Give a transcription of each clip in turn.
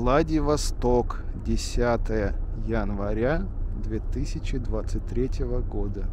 Владивосток, 10 января 2023 года.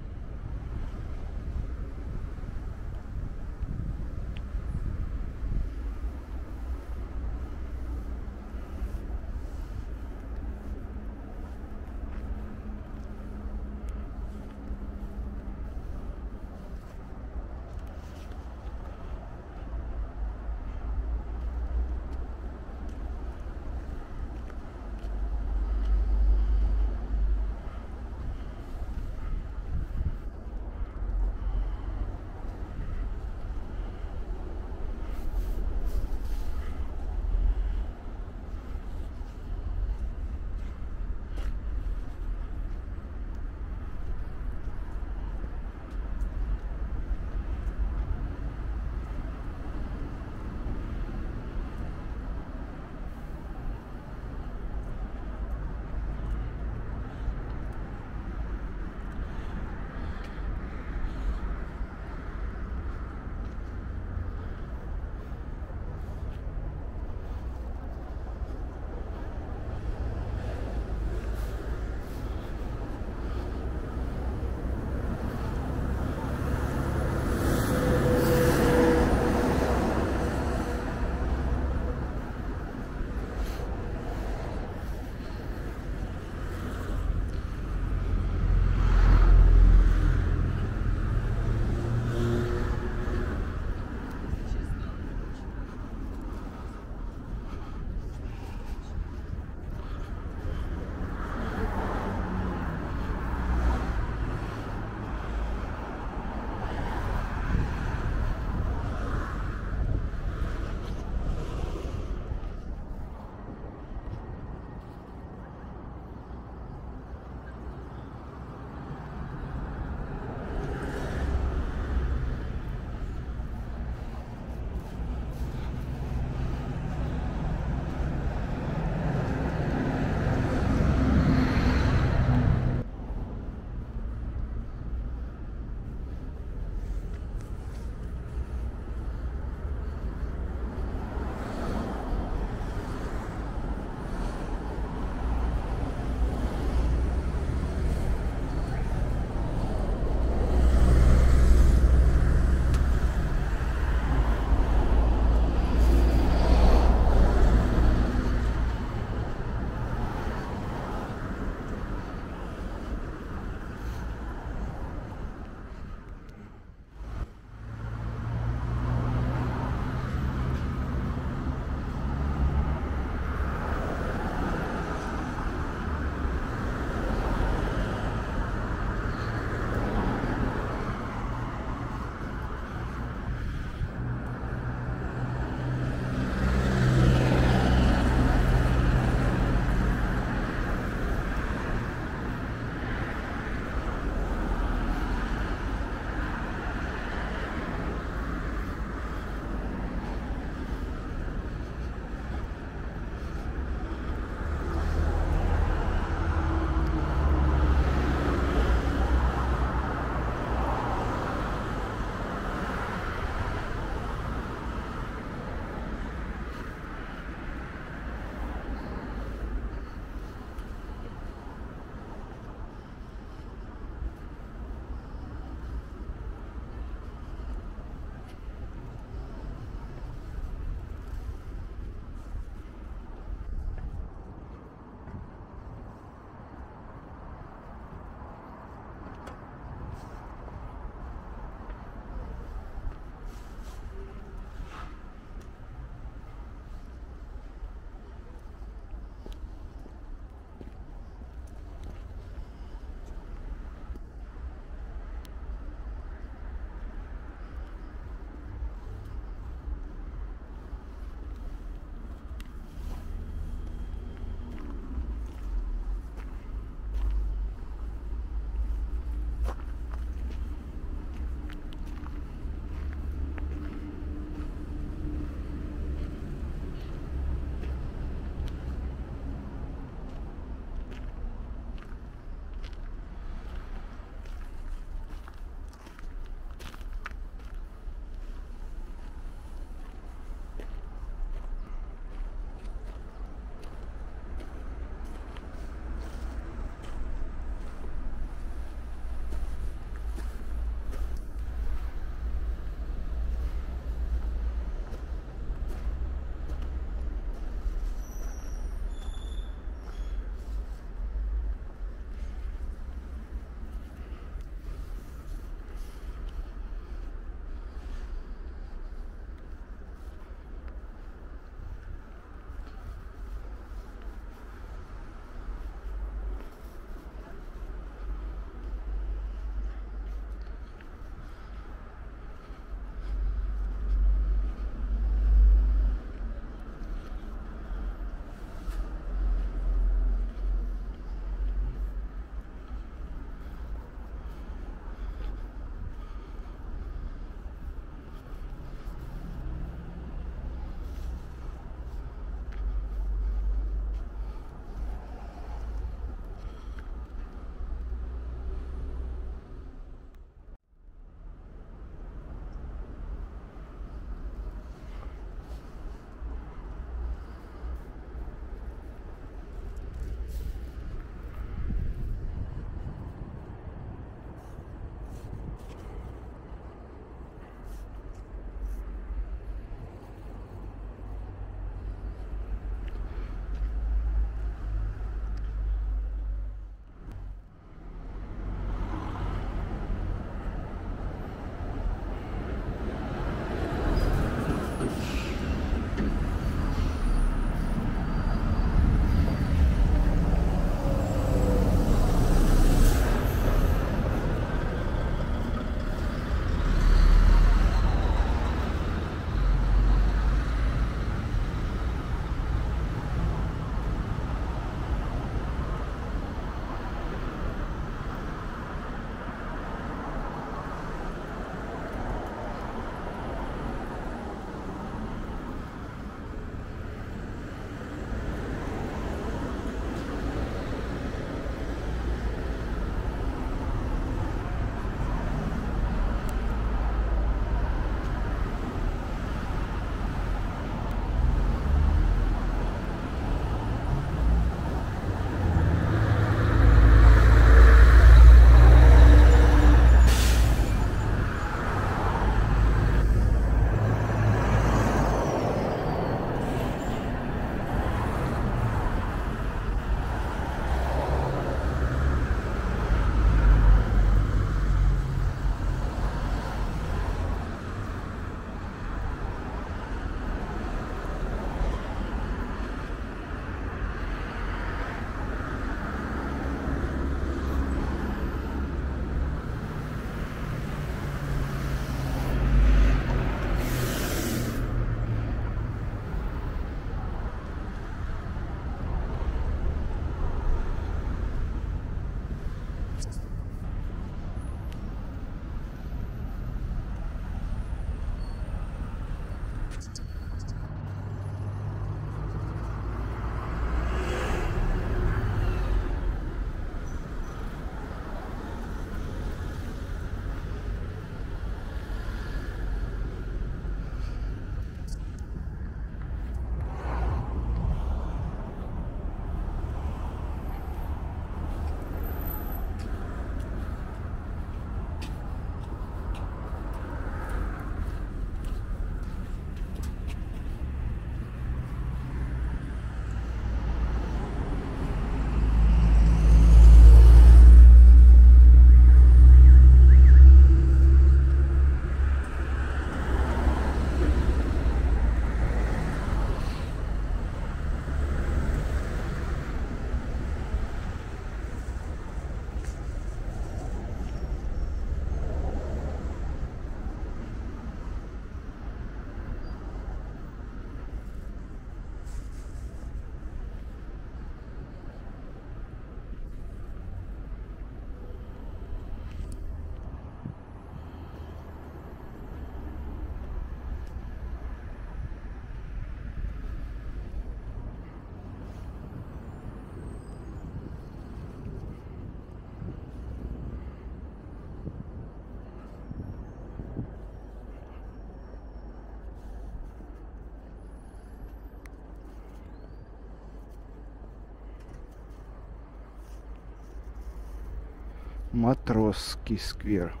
Матросский сквер.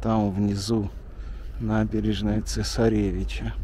Там внизу набережная Цесаревича.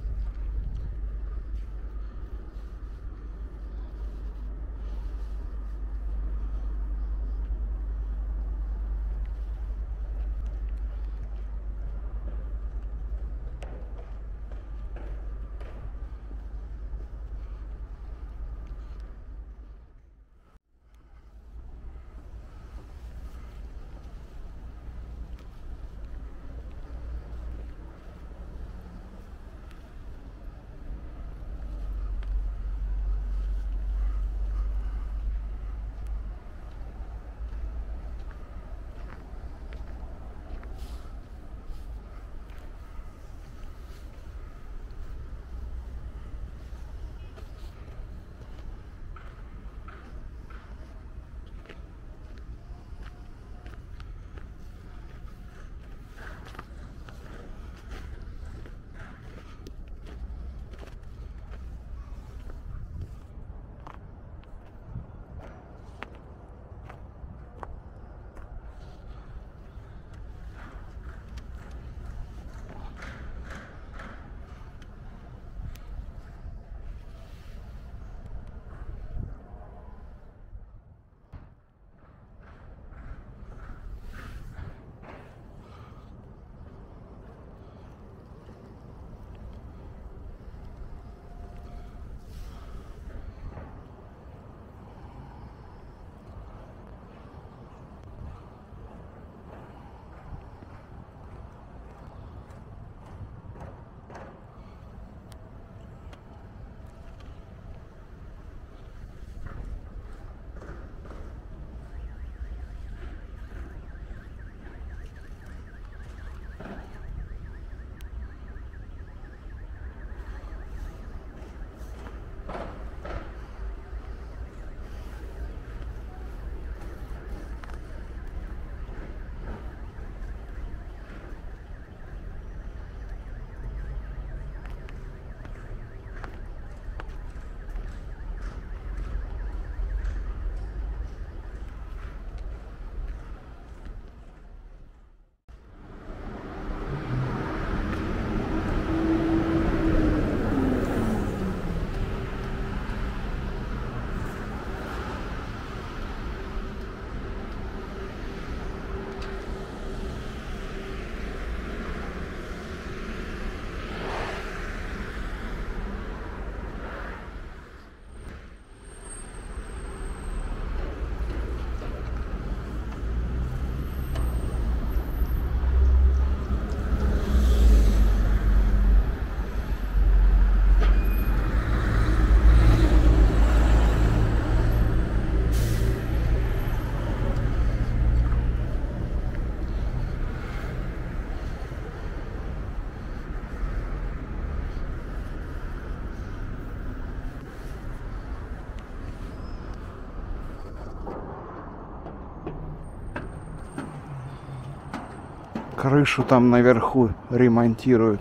Крышу там наверху ремонтируют.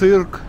Цирк